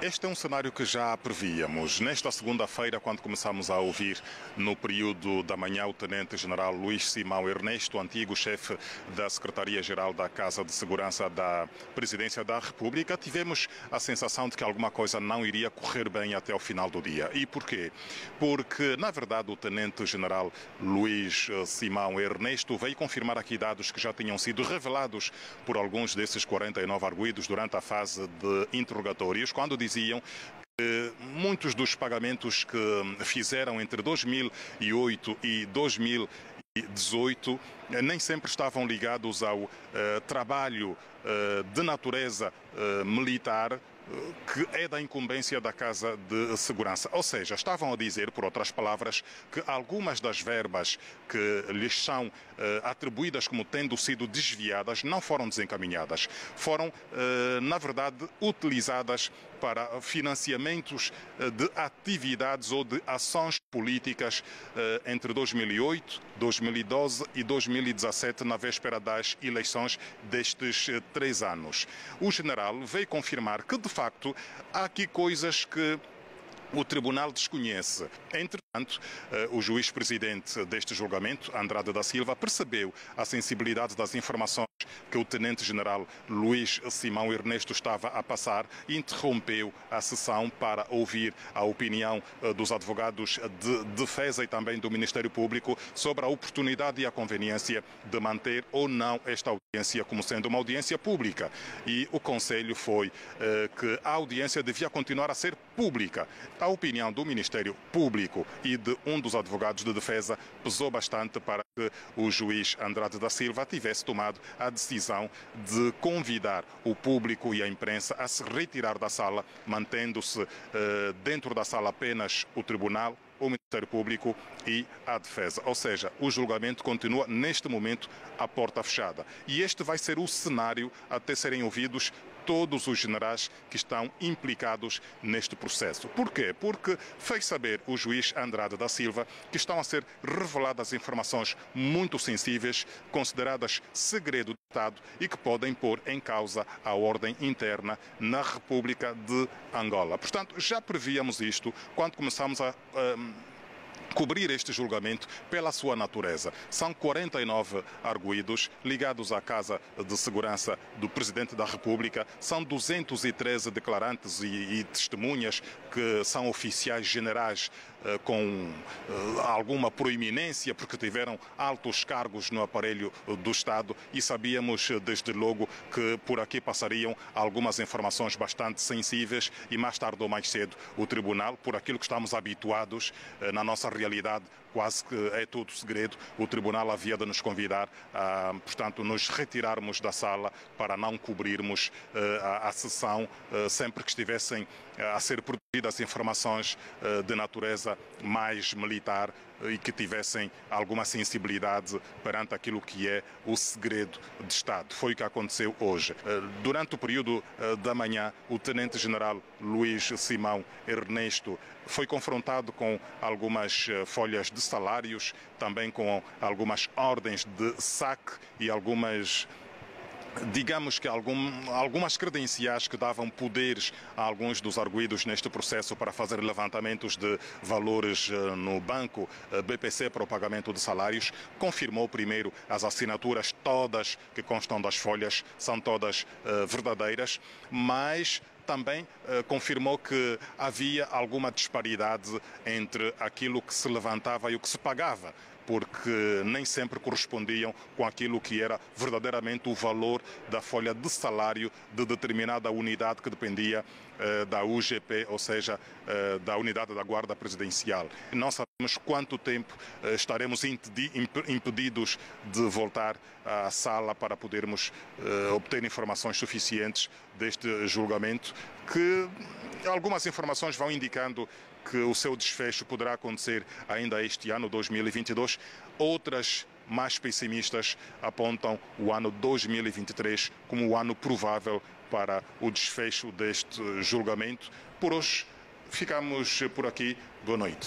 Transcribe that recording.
Este é um cenário que já prevíamos. Nesta segunda-feira, quando começamos a ouvir no período da manhã o Tenente-General Luís Simão Ernesto, antigo chefe da Secretaria-Geral da Casa de Segurança da Presidência da República, tivemos a sensação de que alguma coisa não iria correr bem até o final do dia. E porquê? Porque, na verdade, o Tenente-General Luís eh, Simão Ernesto veio confirmar aqui dados que já tinham sido revelados por alguns desses 49 arguídos durante a fase de interrogatórios, quando diziam muitos dos pagamentos que fizeram entre 2008 e 2018 eh, nem sempre estavam ligados ao uh, trabalho uh, de natureza militar que é da incumbência da Casa de Segurança. Ou seja, estavam a dizer, por outras palavras, que algumas das verbas que lhes são eh, atribuídas como tendo sido desviadas não foram desencaminhadas. Foram, eh, na verdade, utilizadas para financiamentos eh, de atividades ou de ações políticas eh, entre 2008, 2012 e 2017, na véspera das eleições destes eh, três anos. O general veio confirmar que, de facto, há aqui coisas que o tribunal desconhece. Entretanto, o juiz-presidente deste julgamento, Andrade da Silva, percebeu a sensibilidade das informações que o tenente-general Luís Simão Ernesto estava a passar interrompeu a sessão para ouvir a opinião eh, dos advogados de defesa e também do Ministério Público sobre a oportunidade e a conveniência de manter ou não esta audiência como sendo uma audiência pública. E o conselho foi eh, que a audiência devia continuar a ser pública. A opinião do Ministério Público e de um dos advogados de defesa pesou bastante para que o juiz Andrade da Silva tivesse tomado a decisão de convidar o público e a imprensa a se retirar da sala, mantendo-se eh, dentro da sala apenas o tribunal, o Ministério Público e a Defesa. Ou seja, o julgamento continua neste momento à porta fechada. E este vai ser o cenário até serem ouvidos todos os generais que estão implicados neste processo. Porquê? Porque fez saber o juiz Andrade da Silva que estão a ser reveladas informações muito sensíveis, consideradas segredo de Estado e que podem pôr em causa a ordem interna na República de Angola. Portanto, já prevíamos isto quando começamos a. cobrir este julgamento pela sua natureza. São 49 arguídos ligados à Casa de Segurança do Presidente da República, são 213 declarantes e, e testemunhas que são oficiais generais com eh, alguma proeminência porque tiveram altos cargos no aparelho do Estado e sabíamos eh, desde logo que por aqui passariam algumas informações bastante sensíveis e mais tarde ou mais cedo o Tribunal, por aquilo que estamos habituados na nossa realidade quase que é tudo segredo. O Tribunal havia de nos convidar a, portanto, nos retirarmos da sala para não cobrirmos uh, a, a, sessão uh, sempre que estivessem uh, a ser produzidas informações de natureza mais militar e que tivessem alguma sensibilidade perante aquilo que é o segredo de Estado. Foi o que aconteceu hoje. Durante o período da manhã, o Tenente-General Luís Simão Ernesto foi confrontado com algumas folhas de salários, também com algumas ordens de saque e algumas digamos que algum, algumas credenciais que davam poderes a alguns dos arguídos neste processo para fazer levantamentos de valores eh, no banco. Eh, BPC para o pagamento de salários, confirmou primeiro as assinaturas todas que constam das folhas são todas uh, verdadeiras, mas também eh, confirmou que havia alguma disparidade entre aquilo que se levantava e o que se pagava porque nem sempre correspondiam com aquilo que era verdadeiramente o valor da folha de salário de determinada unidade que dependia eh, da UGP, ou seja, eh, da unidade da Guarda Presidencial. Sabemos quanto tempo eh, estaremos impedidos de voltar à sala para podermos eh, obter informações suficientes deste julgamento, que algumas informações vão indicando que o seu desfecho poderá acontecer ainda este ano, 2022. Outras mais pessimistas apontam o ano 2023 como o ano provável para o desfecho deste julgamento. Por hoje, ficamos por aqui. Boa noite.